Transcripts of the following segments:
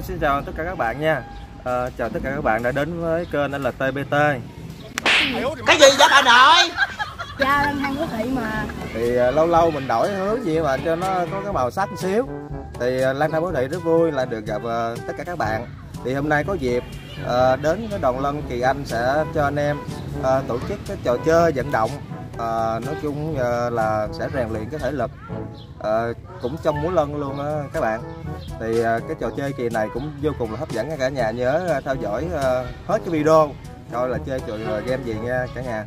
Hello, xin chào tất cả các bạn nha. À, Chào tất cả các bạn đã đến với kênh anh là TBT Cái gì vậy bà nội? Cha đang ăn quốc thị mà. Thì à, lâu lâu mình đổi hướng gì mà cho nó có cái màu sắc một xíu. Thì à, Lan Thang Bố Thị rất vui là được gặp à, tất cả các bạn. Thì hôm nay có dịp à, đến cái đoàn lân Kỳ Anh sẽ cho anh em à, tổ chức cái trò chơi vận động à, nói chung à, là sẽ rèn luyện cái thể lực à, cũng trong múa lân luôn á các bạn. Thì à, cái trò chơi kỳ này cũng vô cùng là hấp dẫn nha cả nhà. Nhớ à, theo dõi à, hết cái video coi là chơi trò game gì nha cả nhà.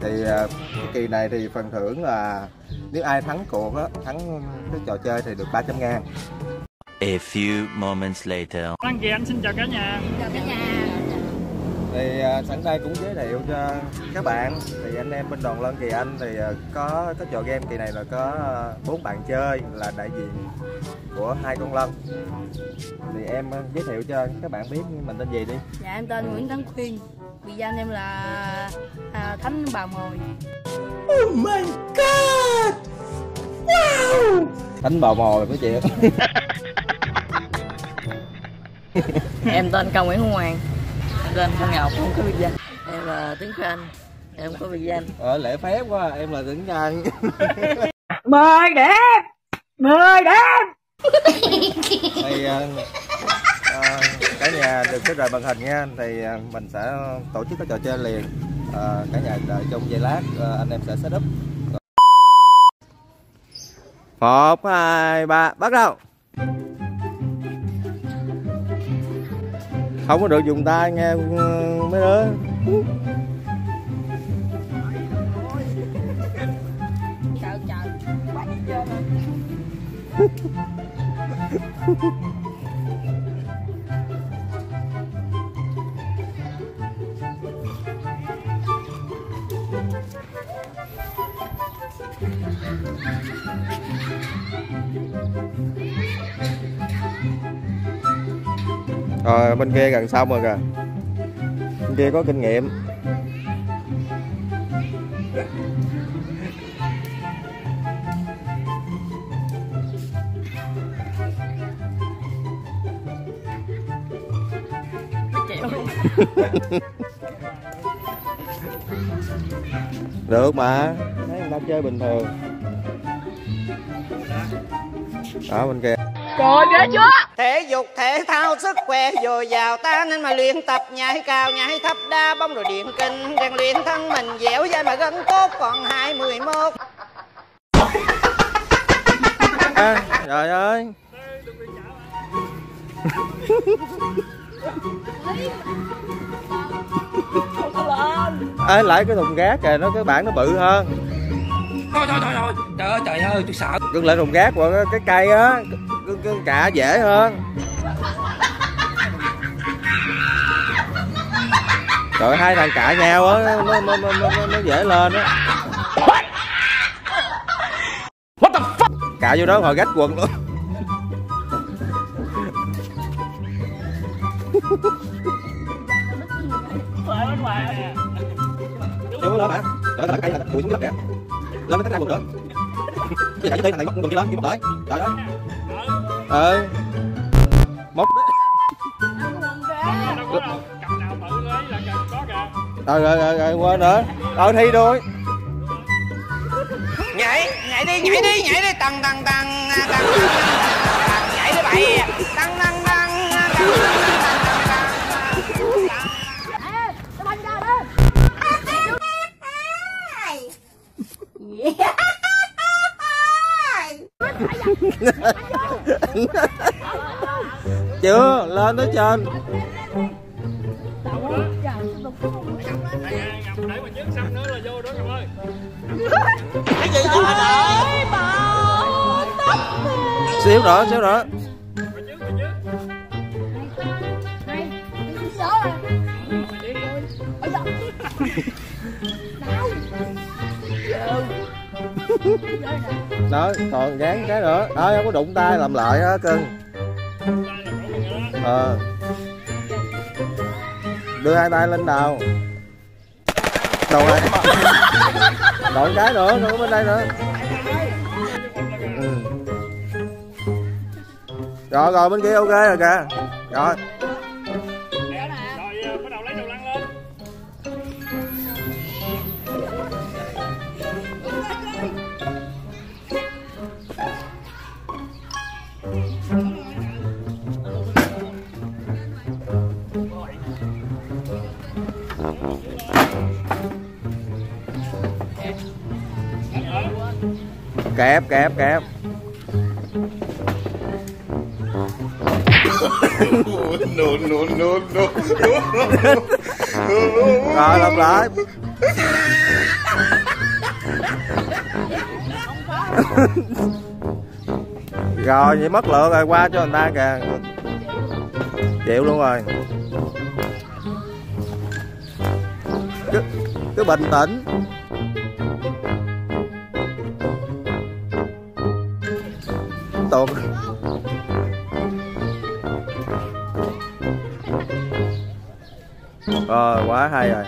Thì à, cái kỳ này thì phần thưởng là nếu ai thắng cuộc á thắng cái trò chơi thì được 300 ngàn. A few moments later. Đăng Kỳ Anh xin chào cả nhà. Chào cả nhà thì à, sẵn đây cũng giới thiệu cho các bạn. Thì anh em bên đoàn lân kỳ anh thì à, có cái trò game kỳ này là có à, bốn bạn chơi là đại diện của hai con lân. Thì em giới thiệu cho các bạn biết mình tên gì đi. Dạ em tên Nguyễn Tấn Khuyên. Biệt danh em là à, Thánh Bà Mồi. Thánh bào mồi mấy chị em tên Cao Nguyễn Hữu Hoàng tên Thanh Ngọc không? Có biệt danh em là Tuấn Khanh em không có biệt danh. Ở lễ phép quá em là tưởng nhân Mời đẹp Mời đẹp thì à, à, cả nhà đừng có rời màn hình nha. Thì à, mình sẽ tổ chức cái trò chơi liền. À, cả nhà đợi trong giây lát à, anh em sẽ set up. Một hai ba bắt đầu không có được dùng tay nghe ừ, mấy đứa Thank you. Rồi bên kia gần xong rồi kìa. Bên kia có kinh nghiệm. Được mà. Thấy người ta chơi bình thường. Đó, bên kia. Thể dục thể thao sức khỏe dồi dào ta nên mà luyện tập nhảy cao nhảy thấp đa bóng rồi điện kinh rèn luyện thân mình dẻo dai mà gân cốt còn hai mười một à, trời ơi. Ê lại cái thùng rác kìa nó cái bảng nó bự hơn. Thôi thôi thôi thôi. Trời ơi trời ơi tôi sợ. Cưng lại thùng rác vào cái, cái cây á cưng cạ dễ hơn trời hai thằng cạ nhau á nó, nó, nó, nó, nó, nó dễ lên á What the fuck? cạ vô đó hồi gách quần luôn xuống lên hả đợi cái cây này cùi xuống đất kìa lên cái cây quần nữa cái thằng này mất quần kia lên kia một tới trời ơi ờ móc rồi rồi rồi rồi quên nữa ờ thi đôi nhảy nhảy đi nhảy đi nhảy đi tăng tăng tăng tăng tăng nhảy đi bậy tăng tăng tăng tăng Ê, chưa lên tới trên Nè, ngầm nữa xíu rồi xíu nữa đó, còn gán cái nữa. Đó, không có đụng tay, làm lại á, cưng. Ờ. À. đó đưa hai tay lên đầu đầu hai đổi cái nữa nữa bên đây nữa. Ừ. rồi rồi, bên kia ok rồi kìa. Rồi. Kẹp kẹp kẹp. Rồi lặp lại. Rồi vậy mất lượng rồi qua cho người ta kìa. Chịu luôn rồi. Cứ, cứ bình tĩnh tuột rồi ờ, quá hay rồi.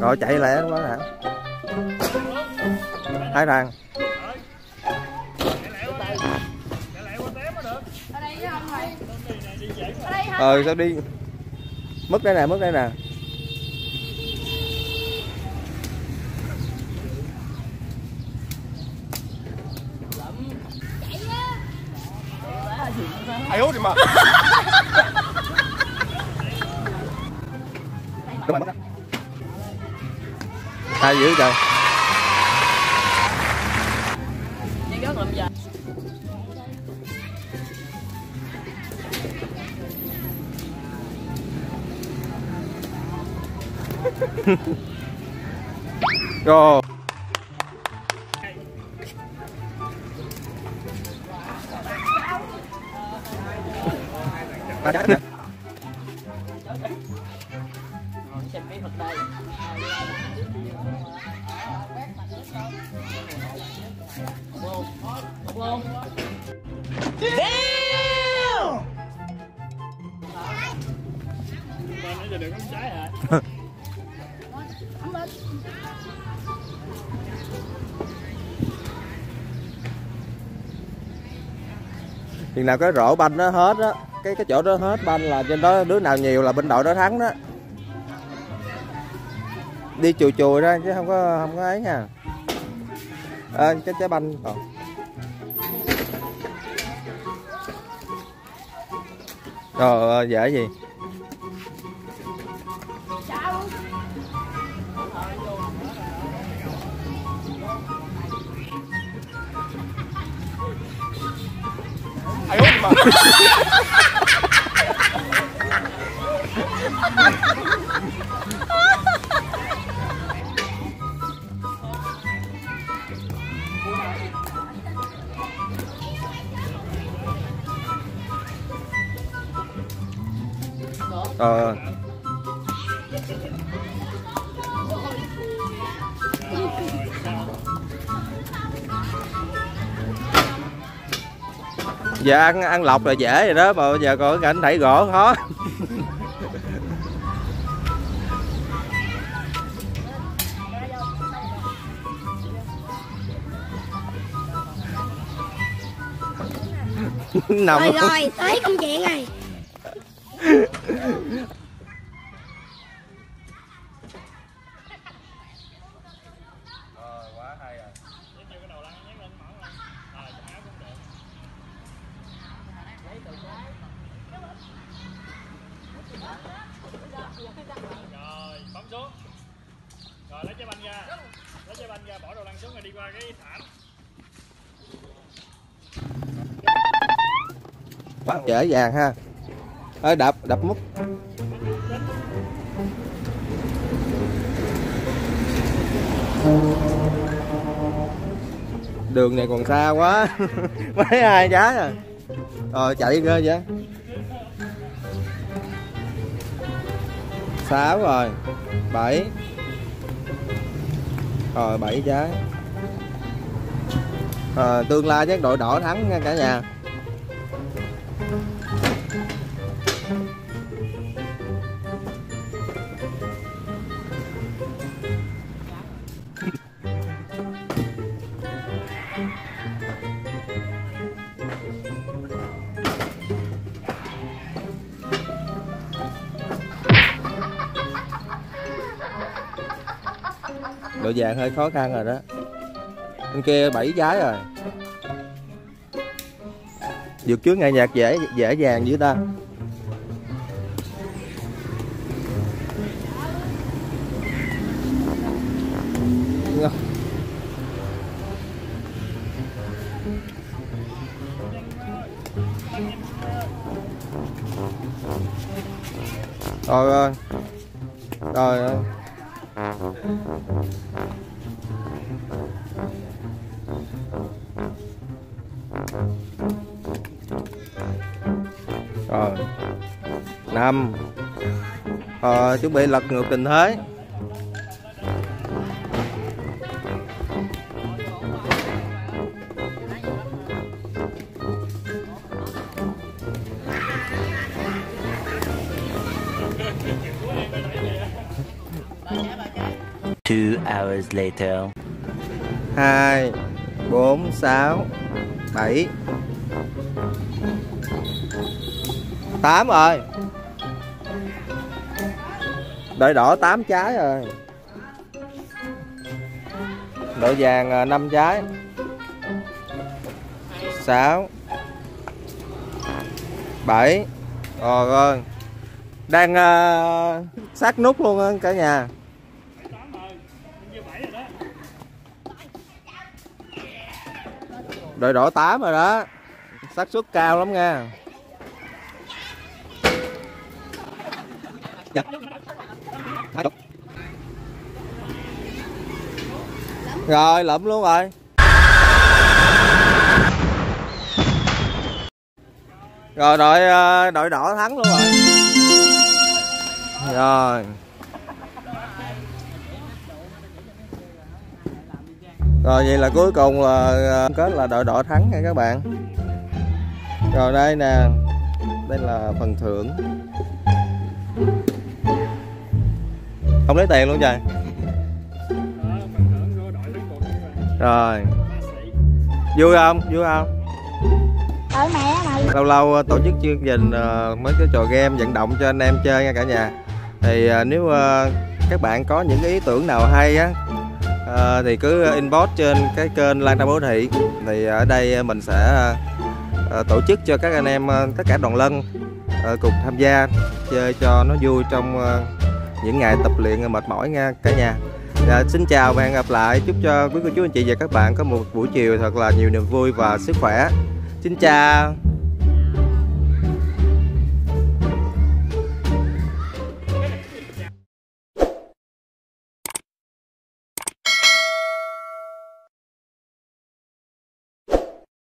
Rồi chạy lẹ quá hả? Hai thằng ờ sao đi? Mất đây nè mất đây nè. Ai hút thì mà? Ai dữ trời rồi À, Không không không Bên nãy giờ đường cắm trái hả thì nào cái rổ banh nó hết á cái cái chỗ đó hết banh là trên đó đứa nào nhiều là bên đội đó thắng đó. Đi chùi chùi ra chứ không có không có ấy nha. À, cái trái banh còn. Trời ơi dễ gì. Ờ giờ ăn ăn lọc là dễ rồi đó mà bây giờ còn cảnh thảy gỗ khó. Nằm. Rồi rồi, tới công chuyện Rồi Rồi lấy trái banh ra. Lấy trái banh ra bỏ đầu lăn xuống rồi đi qua cái thảm. Bắt dễ dàng ha. Ơi đập đập mút, đường này còn xa quá. Mấy ai giá à rồi chạy cơ vậy. Sáu rồi. Bảy rồi bảy trái. À, tương lai chắc đội đỏ thắng nha cả nhà. Đội vàng hơi khó khăn rồi đó. Bên kia bảy trái rồi. Vượt trước ngày nhạc dễ dễ dàng dữ ta. Rồi rồi. Rồi rồi. Năm. Rồi chuẩn bị lật ngược tình thế. Two hours later. hai bốn sáu bảy. Tám rồi đợi đỏ 8 trái rồi. Đậu vàng à, 5 trái. 6 7 rồi rồi. Đang uh, sát nút luôn á cả nhà. Tám đội đỏ 8 rồi đó. Xác suất cao lắm nha. Dạ. Rồi, lụm luôn rồi. Rồi, đội ờ, đội đỏ thắng luôn rồi. Rồi. Rồi, vậy là cuối cùng là ờ, kết là đội đỏ thắng nha các bạn. Rồi, đây nè. Đây là phần thưởng. Không lấy tiền luôn trời. Rồi. Vui không? Vui không? Ở mẹ mày lâu lâu ờ, tổ chức chương trình ờ, mấy cái trò game vận động cho anh em chơi nha cả nhà. Thì ờ, nếu các bạn có những ý tưởng nào hay á thì cứ inbox trên cái kênh Lan Đa Bố Thị. Thì ở đây mình sẽ tổ chức cho các anh em tất cả đoàn lân cùng tham gia chơi cho nó vui trong những ngày tập luyện mệt mỏi nha cả nhà Dạ, xin chào và hẹn gặp lại. Chúc cho quý cô chú anh chị và các bạn có một buổi chiều thật là nhiều niềm vui và sức khỏe. Xin chào.